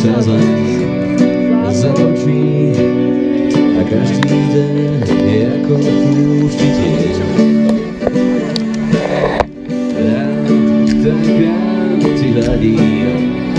przezach za drzwi A każdy idę jako klucz widzieć La, ta, gra, ci la,